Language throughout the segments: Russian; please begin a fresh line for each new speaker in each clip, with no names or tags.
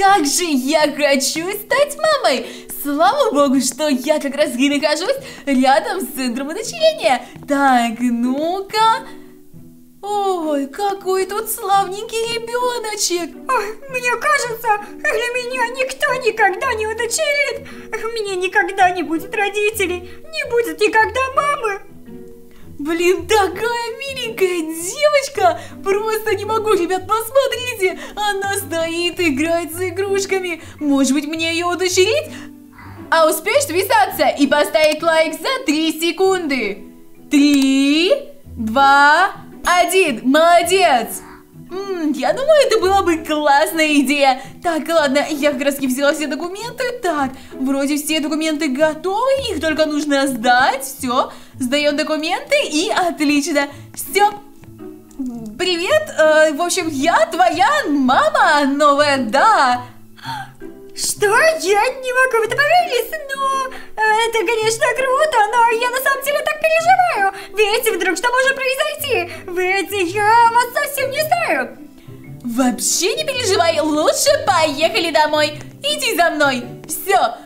как же я хочу стать мамой! Слава богу, что я как раз и нахожусь рядом с центром удочерения. Так, ну-ка... Ой, какой тут славненький ребеночек!
Ой, мне кажется, для меня никто никогда не удочерит. Мне никогда не будет родителей, не будет никогда мамы.
Блин, такая миленькая девочка! Просто не могу, ребят, посмотрите! Она стоит, играет с игрушками. Может быть, мне ее удочерить? А успеешь вписаться и поставить лайк за 3 секунды? Три, два, один. Молодец! М, я думаю, это была бы классная идея. Так, ладно, я как раз взяла все документы. Так, вроде все документы готовы, их только нужно сдать. Все, сдаем документы и отлично. Все. Привет, э, в общем, я твоя мама новая, да.
Что? Я не могу в это поверить, но это, конечно, круто, но я на самом деле так переживаю. Ведь вдруг что может произойти? Ведь я вас совсем не знаю.
Вообще не переживай, лучше поехали домой. Иди за мной. Все.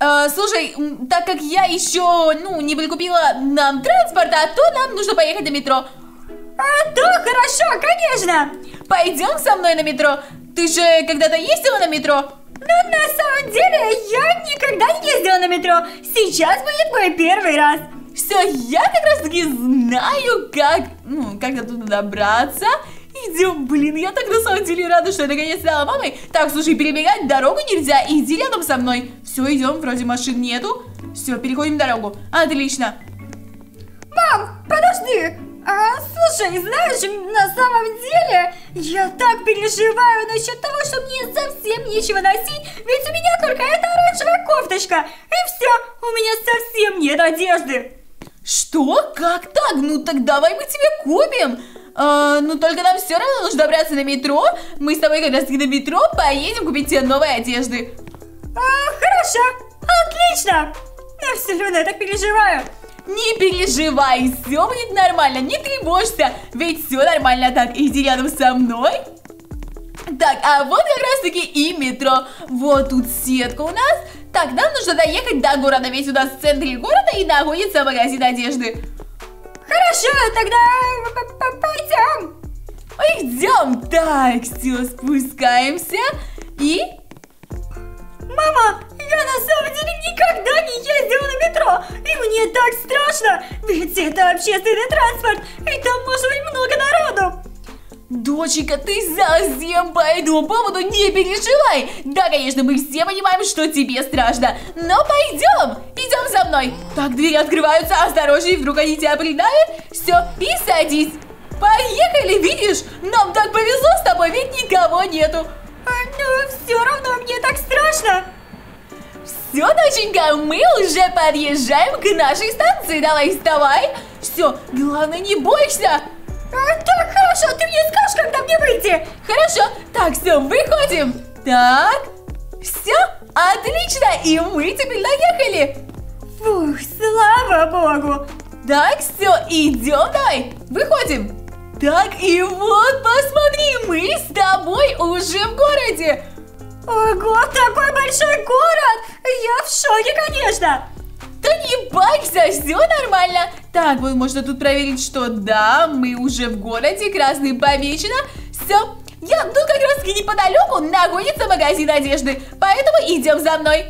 Э, слушай, так как я еще, ну, не прикупила нам транспорта, то нам нужно поехать на метро.
А, да, хорошо, конечно.
Пойдем со мной на метро. Ты же когда-то ездила на метро?
Ну, на самом деле, я никогда не ездила на метро. Сейчас будет мой первый раз.
Все, я как раз таки знаю, как, ну, как туда добраться. Идем, блин, я так на самом деле рада, что я наконец стала мамой. Так, слушай, перебегать дорогу нельзя, иди рядом со мной. Все, идем, вроде машин нету. Все, переходим дорогу. Отлично.
Мам, подожди. А, слушай, знаешь, на самом деле, я так переживаю насчет того, что мне совсем нечего носить, ведь у меня только эта оранжевая кофточка, и все, у меня совсем нет одежды.
Что? Как так? Ну так давай мы тебе купим. А, ну только нам все равно нужно добраться на метро. Мы с тобой как раз таки на метро поедем купить тебе новые одежды.
А, хорошо, отлично. Но все равно я так переживаю.
Не переживай, все будет нормально, не тревожься, ведь все нормально. Так, иди рядом со мной. Так, а вот как раз таки и метро. Вот тут сетка у нас. Так, нам нужно доехать до города, ведь у нас в центре города и находится магазин одежды.
Хорошо, тогда пойдем.
Идем. Так, все, спускаемся. И...
Мама, я на самом деле никогда не ездила на метро, и мне так страшно, ведь это общественный транспорт, и там может быть много народу.
Доченька, ты совсем по этому поводу не переживай. Да, конечно, мы все понимаем, что тебе страшно. Но пойдем, идем за мной. Так, двери открываются, осторожней, вдруг они тебя придавят. Все, и садись. Поехали, видишь? Нам так повезло с тобой, ведь никого нету.
А, но все равно мне так страшно.
Все, доченька, мы уже подъезжаем к нашей станции. Давай, вставай. Все, главное, не бойся.
А, так, хорошо, ты мне скажешь, когда мне выйти.
Хорошо, так, все, выходим. Так, все, отлично, и мы теперь доехали.
Фух, слава богу.
Так, все, идем, давай, выходим. Так, и вот, посмотри, мы с тобой уже в городе.
Ого, такой большой город! Я в шоке, конечно!
Да не бойся, все нормально. Так, вот можно тут проверить, что да, мы уже в городе, красный помечено. Все, я, ну как раз неподалеку находится магазин одежды, поэтому идем за мной.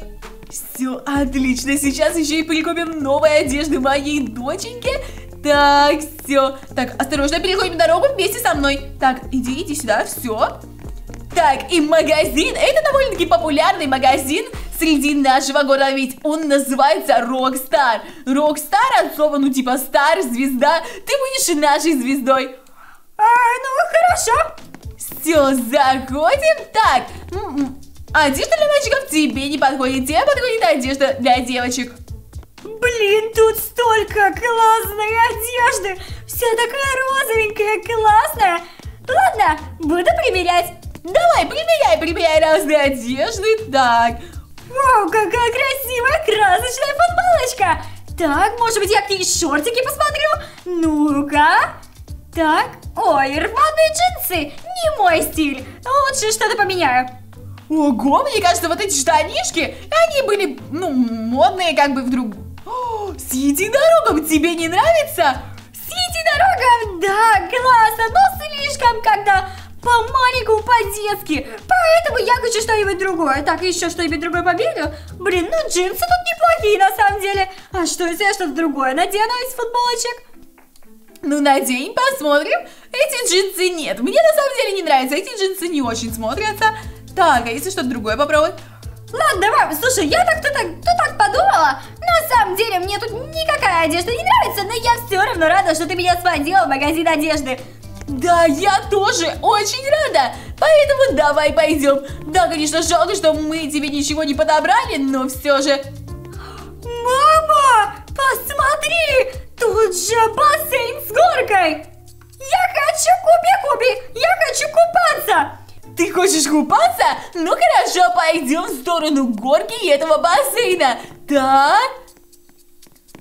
Все, отлично, сейчас еще и прикупим новой одежды моей доченьке. Так, все. Так, осторожно, переходим дорогу вместе со мной. Так, иди, иди сюда, все. Так, и магазин, это довольно-таки популярный магазин среди нашего города, ведь он называется Rockstar. Rockstar от слова, ну типа стар, звезда, ты будешь нашей звездой.
А, ну хорошо.
Все, заходим. Так, одежда для мальчиков тебе не подходит, тебе подходит одежда для девочек.
Блин, тут столько классной одежды. Вся такая розовенькая, классная. Ладно, буду примерять.
Давай, примеряй, примеряй разные одежды. Так.
Вау, какая красивая красочная футболочка. Так, может быть, я какие шортики посмотрю? Ну-ка. Так, ой, рваные джинсы. Не мой стиль. Лучше что-то поменяю.
Ого, мне кажется, вот эти штанишки, они были, ну, модные как бы вдруг. О, с единорогом тебе не нравится?
С единорогом, да, классно, но слишком когда по-маленькому, по-детски. Поэтому я хочу что-нибудь другое. Так, еще что-нибудь другое победу? Блин, ну джинсы тут неплохие на самом деле. А что, если я что-то другое надену из футболочек?
Ну, надень, посмотрим. Эти джинсы нет. Мне на самом деле не нравятся. Эти джинсы не очень смотрятся. Так, а если что-то другое попробовать?
Ладно, мам, слушай, я так то так, то так подумала. На самом деле, мне тут никакая одежда не нравится, но я все равно рада, что ты меня сводила в магазин одежды.
Да, я тоже очень рада. Поэтому давай пойдем. Да, конечно, жалко, что мы тебе ничего не подобрали, но все же...
Мама, посмотри, тут же бассейн с горкой. Я хочу куби-куби, я хочу купаться.
Ты хочешь купаться? Ну хорошо, пойдем в сторону горки и этого бассейна. Так.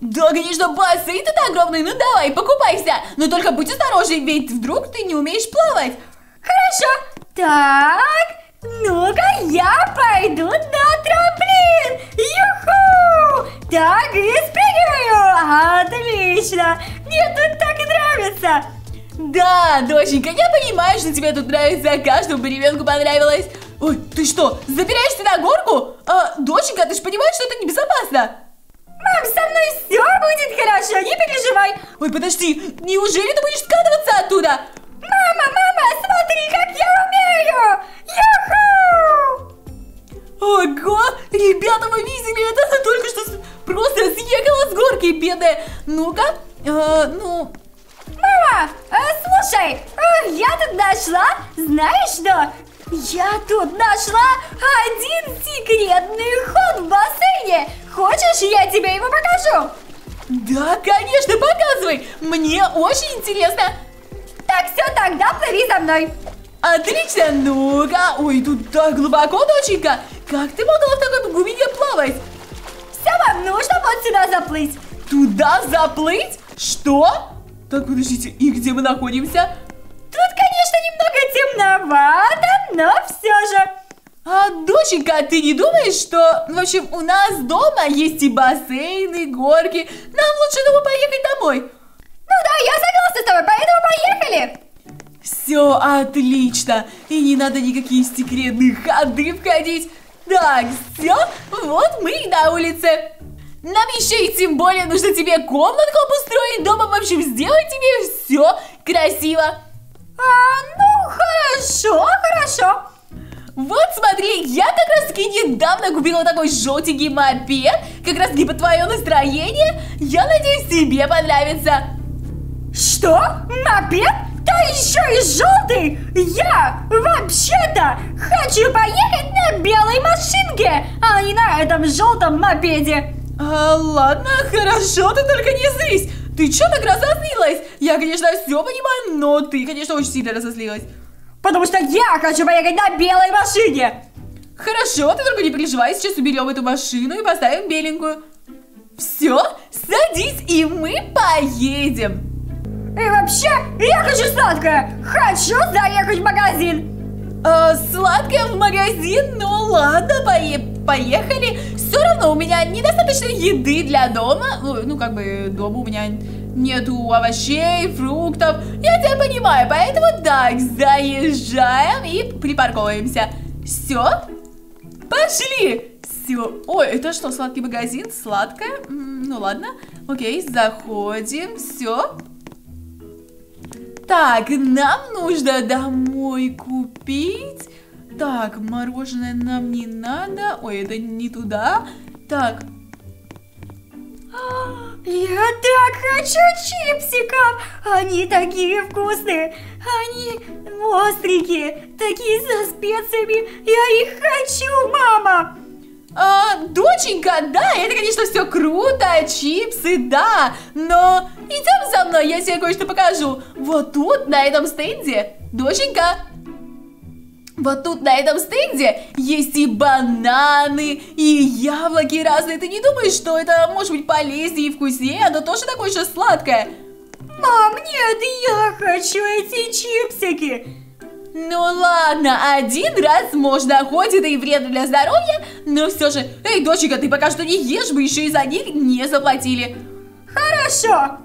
Да, конечно, бассейн тут огромный, ну давай, покупайся. Но только будь осторожней, ведь вдруг ты не умеешь плавать.
Хорошо. Так, ну-ка, я пойду на трамплин. Юху! Так, и спрыгиваю. Отлично. Мне тут так нравится.
Да, доченька, я понимаю, что тебе тут нравится, каждому ребенку понравилось. Ой, ты что, забираешься на горку? А, доченька, ты же понимаешь, что это небезопасно?
Со мной все будет хорошо, не переживай.
Ой, подожди, неужели ты будешь скатываться оттуда?
Мама, мама, смотри, как я умею! Юху!
Ого, ребята, вы видели это? Она только что просто съехала с горки, бедная. Ну-ка, э, ну...
Мама, э, слушай, э, я тут нашла, знаешь что? Я тут нашла один секретный. Хочешь, я тебе его покажу?
Да, конечно, показывай. Мне очень интересно.
Так, все, тогда плыви за мной.
Отлично, ну-ка. Ой, тут так глубоко, доченька. Как ты могла в такой глубине плавать?
Все, вам нужно вот сюда заплыть.
Туда заплыть? Что? Так, подождите, и где мы находимся?
Тут, конечно, немного темновато, но все же.
А, доченька, ты не думаешь, что, в общем, у нас дома есть и бассейн, и горки? Нам лучше дома поехать домой.
Ну да, я согласна с тобой, поэтому поехали.
Все отлично, и не надо никакие секретные ходы входить. Так, все, вот мы и на улице. Нам еще и тем более нужно тебе комнатку обустроить дома, в общем, сделать тебе все красиво.
А, ну, хорошо, хорошо.
Вот смотри, я как раз таки недавно купила такой желтенький мопед, как раз таки по твое настроение. Я надеюсь, тебе понравится.
Что? Мопед? Да еще и желтый! Я вообще-то хочу поехать на белой машинке, а не на этом желтом мопеде.
А, ладно, хорошо, ты только не злись. Ты что так разозлилась? Я, конечно, все понимаю, но ты, конечно, очень сильно разозлилась.
Потому что я хочу поехать на белой машине.
Хорошо, ты только не переживай, сейчас уберем эту машину и поставим беленькую. Все, садись, и мы поедем.
И вообще, я хочу сладкое. Хочу заехать в магазин.
А, сладкое в магазин? Ну ладно, пое поехали. Все равно у меня недостаточно еды для дома. Ну, как бы дома у меня нету овощей, фруктов. Я тебя понимаю, поэтому так, заезжаем и припарковываемся. Все? Пошли! Все. Ой, это что, сладкий магазин? Сладкое? Ну ладно. Окей, заходим. Все. Так, нам нужно домой купить. Так, мороженое нам не надо. Ой, это не туда. Так.
Я так хочу чипсиков! Они такие вкусные! Они остренькие, такие со специями! Я их хочу, мама!
А, доченька, да, это, конечно, все круто, чипсы, да, но идем за мной, я тебе кое-что покажу. Вот тут, на этом стенде, доченька, вот тут на этом стенде есть и бананы, и яблоки разные. Ты не думаешь, что это может быть полезнее и вкуснее? Оно тоже такое еще сладкое.
Мам, нет, я хочу эти чипсики.
Ну ладно, один раз можно, хоть это и вредно для здоровья, но все же... Эй, доченька, ты пока что не ешь, мы еще и за них не заплатили.
Хорошо.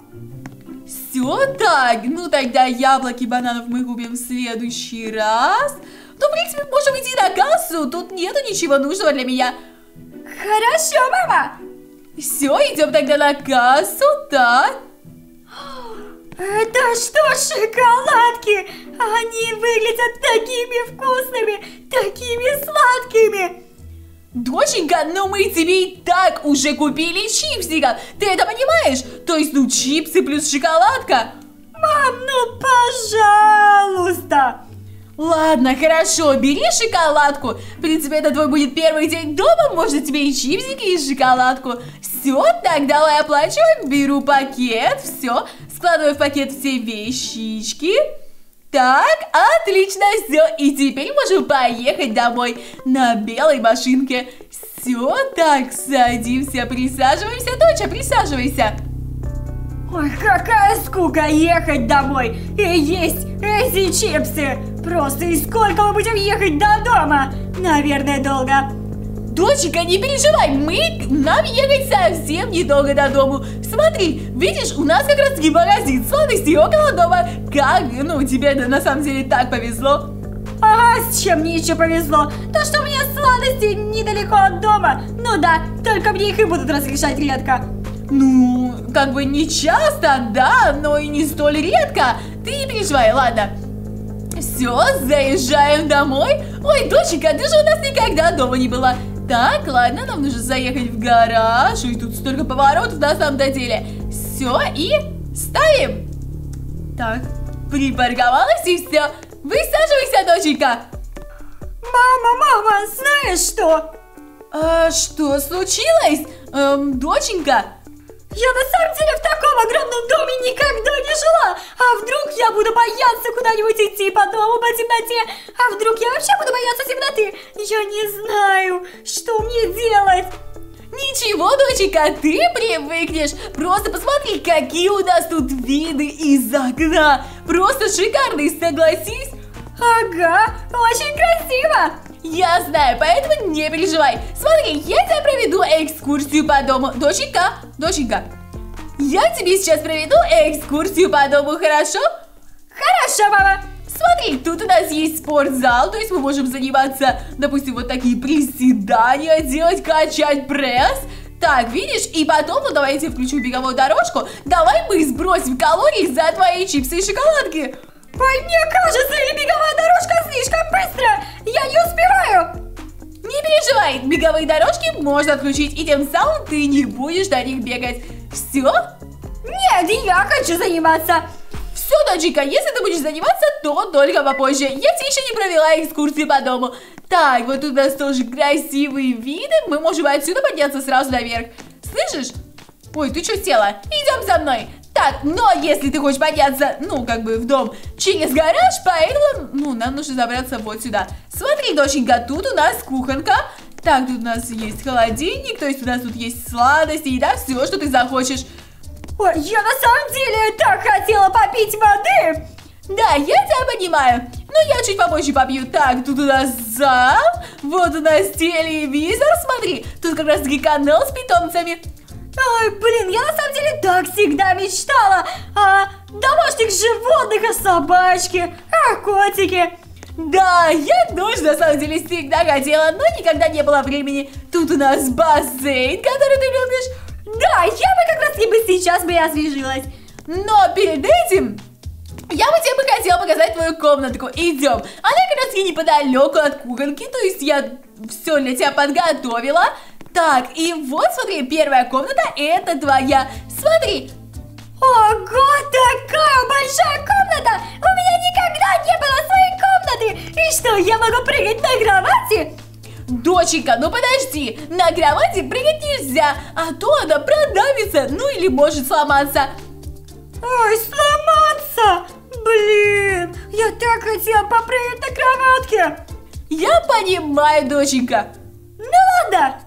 Все так, ну тогда яблоки, бананов мы купим в следующий раз. Ну, в принципе, можем идти на кассу, тут нету ничего нужного для меня.
Хорошо, мама.
Все, идем тогда на кассу, так.
Это что, шоколадки? Они выглядят такими вкусными, такими сладкими.
Доченька, ну мы тебе и так уже купили чипсиков. Ты это понимаешь? То есть, ну, чипсы плюс шоколадка.
Мам, ну пожалуйста.
Ладно, хорошо, бери шоколадку. В принципе, это твой будет первый день дома, можно тебе и чипсики, и шоколадку. Все, так, давай оплачиваем, беру пакет, все, складываю в пакет все вещички. Так, отлично, все, и теперь можем поехать домой на белой машинке. Все, так, садимся, присаживаемся, доча, присаживайся.
Ой, какая скука ехать домой и есть эти чипсы. Просто и сколько мы будем ехать до дома? Наверное, долго.
Доченька, не переживай, мы, нам ехать совсем недолго до дому. Смотри, видишь, у нас как раз таки магазин сладостей около дома. Как, ну, тебе это на самом деле так повезло.
Ага, с чем мне еще повезло? То, что у меня сладости недалеко от дома. Ну да, только мне их и будут разрешать редко.
Ну, как бы не часто, да, но и не столь редко. Ты не переживай, ладно. Все, заезжаем домой. Ой, доченька, ты же у нас никогда дома не была. Так, ладно, нам нужно заехать в гараж. Ой, тут столько поворотов на самом-то деле. Все, и ставим. Так, припарковалась и все. Высаживайся, доченька.
Мама, мама, знаешь что?
А, что случилось? Эм, доченька?
Я на самом деле в таком огромном доме никогда не жила. А вдруг я буду бояться куда-нибудь идти по дому по темноте? А вдруг я вообще буду бояться темноты? Я не знаю, что мне делать.
Ничего, доченька, ты привыкнешь. Просто посмотри, какие у нас тут виды из окна. Просто шикарные, согласись?
Ага, очень красиво.
Я знаю, поэтому не переживай. Смотри, я тебя экскурсию по дому. Доченька, доченька, я тебе сейчас проведу экскурсию по дому, хорошо?
Хорошо, мама.
Смотри, тут у нас есть спортзал, то есть мы можем заниматься, допустим, вот такие приседания делать, качать пресс. Так, видишь? И потом, ну давай я тебе включу беговую дорожку. Давай мы сбросим калории за твои чипсы и шоколадки.
Ой, мне кажется, или беговая дорожка слишком быстро. Я не успеваю.
Не переживай, беговые дорожки можно отключить, и тем самым ты не будешь до них бегать. Все?
Нет, я хочу заниматься.
Все, доченька, если ты будешь заниматься, то только попозже. Я тебе еще не провела экскурсию по дому. Так, вот тут у нас тоже красивые виды. Мы можем отсюда подняться сразу наверх. Слышишь? Ой, ты что села? Идем за мной. Так, но если ты хочешь подняться, ну, как бы в дом через гараж, поэтому, ну, нам нужно забраться вот сюда. Смотри, доченька, тут у нас кухонка. Так, тут у нас есть холодильник, то есть у нас тут есть сладости, и да, все, что ты захочешь.
Ой, я на самом деле так хотела попить воды.
Да, я тебя понимаю. Но я чуть попозже попью. Так, тут у нас зал, вот у нас телевизор, смотри. Тут как раз канал с питомцами.
Ой, блин, я на самом деле так всегда мечтала о домашних животных, о собачке, о котике.
Да, я тоже на самом деле всегда хотела, но никогда не было времени. Тут у нас бассейн, который ты любишь.
Да, я бы как раз и бы сейчас бы освежилась.
Но перед этим я бы тебе бы хотела показать твою комнатку. Идем. Она как раз и неподалеку от кухонки, то есть я все для тебя подготовила. Так, и вот, смотри, первая комната, это твоя. Смотри.
Ого, такая большая комната! У меня никогда не было своей комнаты! И что, я могу прыгать на кровати?
Доченька, ну подожди, на кровати прыгать нельзя, а то она продавится, ну или может сломаться.
Ой, сломаться! Блин, я так хотела попрыгать на кроватке.
Я понимаю, доченька.
Ну ладно,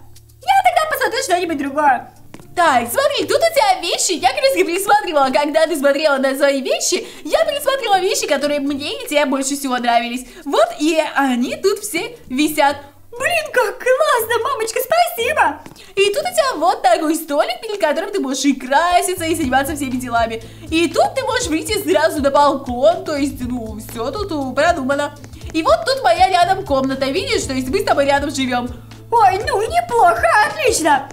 посмотрю что-нибудь другое.
Так, смотри, тут у тебя вещи, я как раз когда ты смотрела на свои вещи, я присматривала вещи, которые мне и тебе больше всего нравились. Вот, и они тут все висят.
Блин, как классно, мамочка, спасибо!
И тут у тебя вот такой столик, перед которым ты можешь и краситься, и заниматься всеми делами. И тут ты можешь выйти сразу на балкон, то есть, ну, все тут продумано. И вот тут моя рядом комната, видишь, то есть мы с тобой рядом живем.
Ой, ну неплохо, отлично!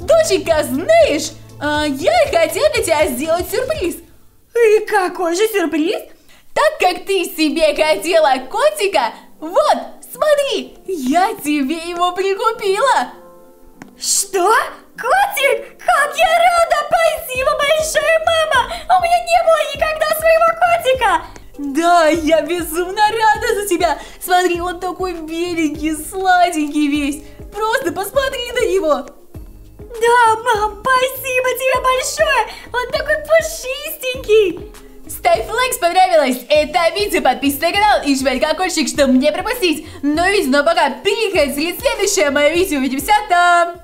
Доченька, знаешь, а, я хотела для тебя сделать сюрприз.
И какой же сюрприз?
Так как ты себе хотела котика, вот, смотри, я тебе его прикупила.
Что? Котик? Как я рада! Спасибо большое, мама! У меня не было никогда своего котика!
Да, я безумно рада за тебя! Смотри, он такой беленький, сладенький весь! Просто посмотри на него!
Да, мам, спасибо тебе большое! Он такой пушистенький!
Ставь лайк, понравилось это видео, подписывайся на канал и жми колокольчик, чтобы не пропустить. Ну и видео, но пока переходите следующее мое видео, увидимся там!